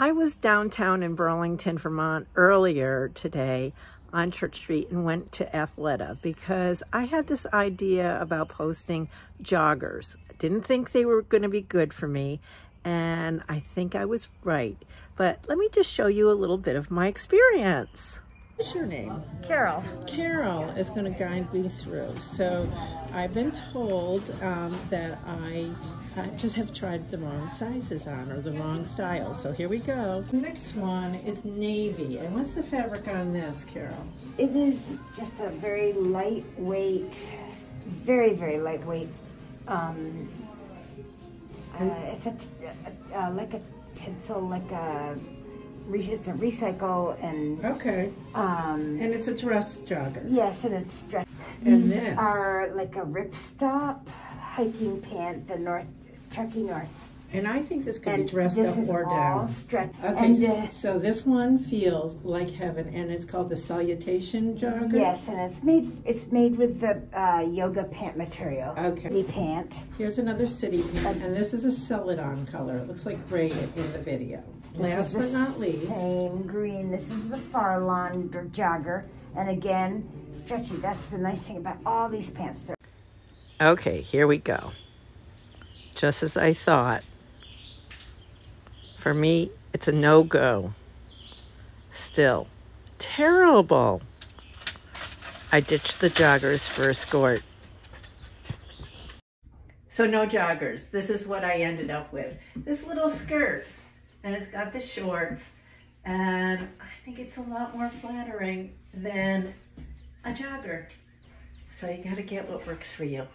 I was downtown in Burlington, Vermont earlier today on Church Street and went to Athleta because I had this idea about posting joggers. I Didn't think they were going to be good for me and I think I was right. But let me just show you a little bit of my experience. What's your name? Carol. Carol is going to guide me through. So I've been told um, that I, I just have tried the wrong sizes on or the wrong style. So here we go. The next one is navy. And what's the fabric on this, Carol? It is just a very lightweight, very, very lightweight. Um, uh, it's a, uh, like a Tencel, like a it's a recycle and okay. Um, and it's a dress jogger. Yes, and it's dress. And These this are like a ripstop hiking pant, the North Trekkie North. And I think this could and be dressed up or down. Stretch. Okay, and, so this one feels like heaven, and it's called the Salutation Jogger. Yes, and it's made it's made with the uh, yoga pant material. Okay. The pant. Here's another city pant, and this is a Celadon color. It looks like gray in the video. Last but not least. Same green. This is the Farallon jogger. And again, stretchy. That's the nice thing about all these pants. They're okay, here we go. Just as I thought. For me, it's a no-go. Still, terrible. I ditched the joggers for a skirt. So no joggers. This is what I ended up with. This little skirt and it's got the shorts and I think it's a lot more flattering than a jogger. So you gotta get what works for you.